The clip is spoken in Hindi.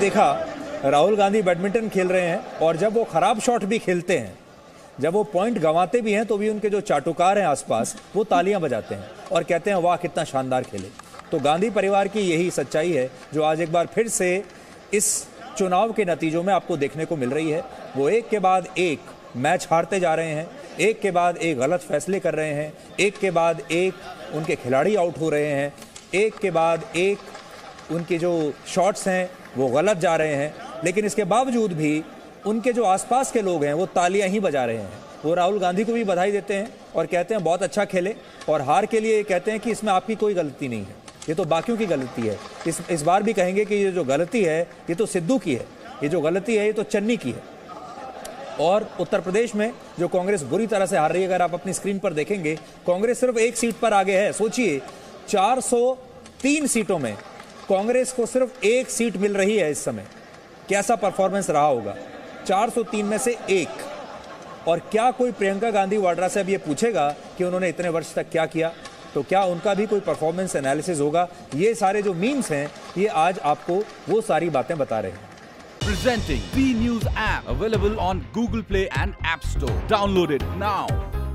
देखा, राहुल गांधी बैडमिंटन खेल रहे हैं और जब वो खराब शॉट भी खेलते हैं जब वो पॉइंट गंवाते भी हैं तो भी उनके जो चाटुकार हैं आसपास, वो तालियाँ बजाते हैं और कहते हैं, वाह, कितना शानदार खेले तो गांधी परिवार की यही सच्चाई है, जो आज एक बार फिर से इस चुनाव के नतीजों में आपको देखने को मिल रही है। वो एक के बाद एक मैच हारते जा रहे हैं, एक के बाद एक गलत फैसले कर रहे हैं, एक के बाद एक उनके खिलाड़ी आउट हो रहे हैं, एक के बाद एक उनके जो शॉट्स हैं, वो गलत जा रहे हैं। लेकिन इसके बावजूद भी उनके जो आसपास के लोग हैं, वो तालियाँ ही बजा रहे हैं। वो राहुल गांधी को भी बधाई देते हैं और कहते हैं, बहुत अच्छा खेले और हार के लिए कहते हैं कि इसमें आपकी कोई गलती नहीं है। ये तो बाकियों की गलती है। इस इस बार भी कहेंगे कि ये जो गलती है, ये तो सिद्धू की है। ये जो गलती है, ये तो चन्नी की है। और उत्तर प्रदेश में जो कांग्रेस बुरी तरह से हार रही है, अगर आप अपनी स्क्रीन पर देखेंगे, कांग्रेस सिर्फ़ एक सीट पर आगे है। सोचिए 403 सीटों में कांग्रेस को सिर्फ़ एक सीट मिल रही है इस समय। कैसा परफॉर्मेंस रहा होगा? 403 में से एक और क्या कोई प्रियंका गांधी वाड्रा से अब ये पूछेगा कि उन्होंने इतने वर्ष तक क्या किया तो क्या उनका भी कोई परफॉर्मेंस एनालिसिस होगा ये सारे जो मीम्स हैं, ये आज आपको वो सारी बातें बता रहे हैं Presenting B News app, available on Google Play and App Store. Download it now.